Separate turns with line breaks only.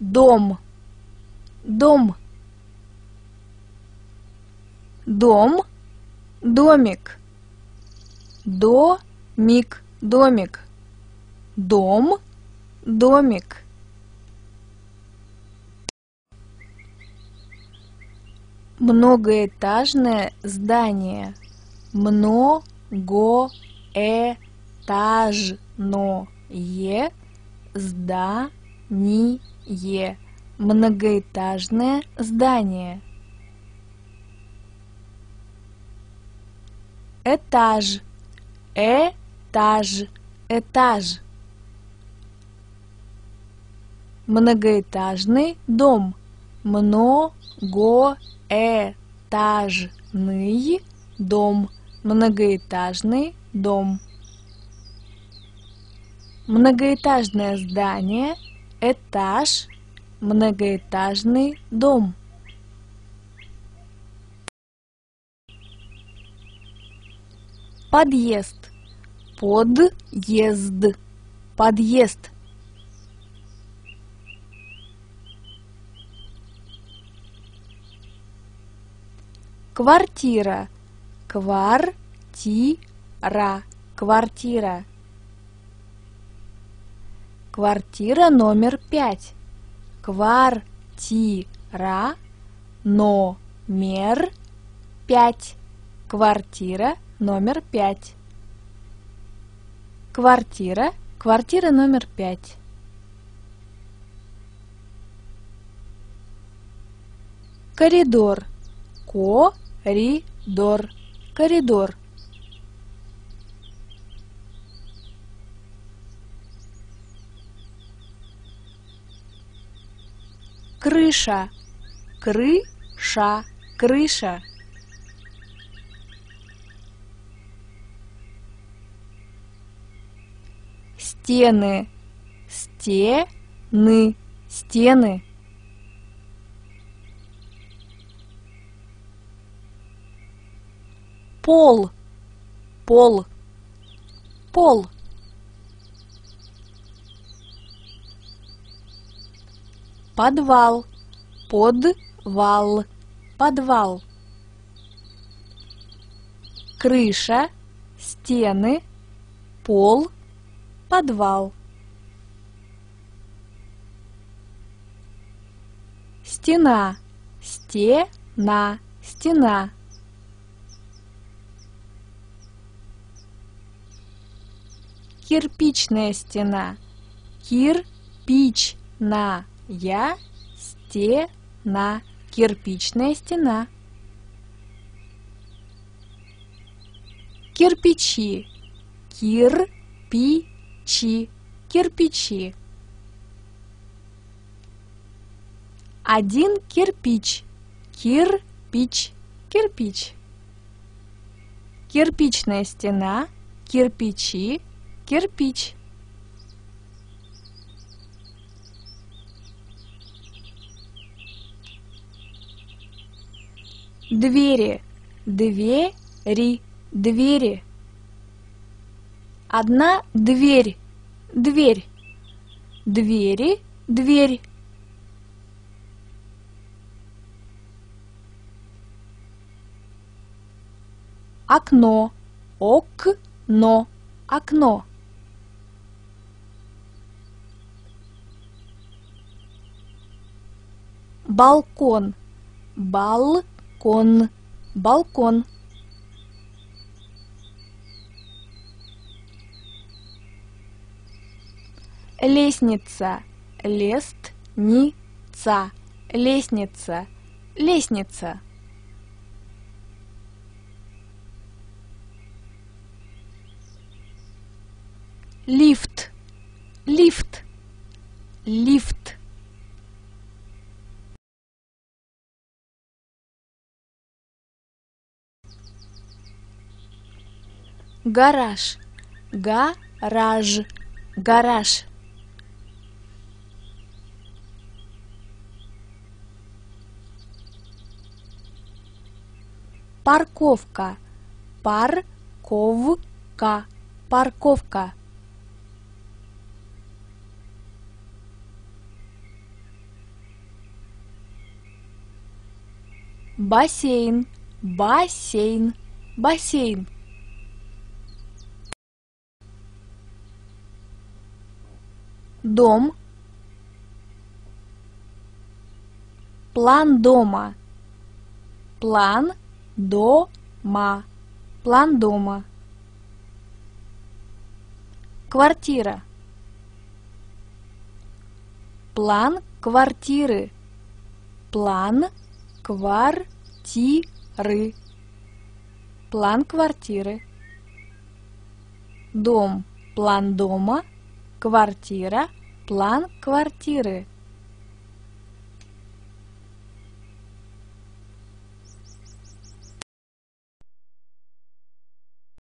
дом, дом, дом, домик, домик, домик, дом, домик. Многоэтажное здание. Многоэтажное здание. Многоэтажное здание. Этаж. Этаж. Этаж. Многоэтажный дом. Многоэтажный дом. Многоэтажный дом. Многоэтажное здание, этаж, многоэтажный дом. Подъезд, подъезд, подъезд. Квартира, квартира, квартира. Квартира номер пять. Квартира номер пять. Квартира номер пять. Квартира, квартира номер пять. Коридор, коридор, коридор. Крыша, крыша, крыша. Стены, стены, стены. Пол, пол, пол. Подвал, подвал, подвал. Крыша, стены, пол, подвал. Стена, стена, стена. Кирпичная стена, кирпичная я стена. Кирпичная стена. Кирпичи. Кирпичи. Кирпичи. Один кирпич. Кирпич. Кирпич. Кирпичная стена. Кирпичи. Кирпич. Двери, двери, двери. Одна дверь, дверь. Двери, дверь. Окно, окно, окно. Балкон, балкон балкон, балкон. Лестница, лестница, лестница, лестница. Лифт, лифт, лифт. гараж, гараж, гараж. Парковка, парковка, парковка. бассейн, бассейн, бассейн. Дом, план дома, план дома, план дома. Квартира. План квартиры. План квартиры. План квартиры. Дом. План дома. Квартира. План квартиры.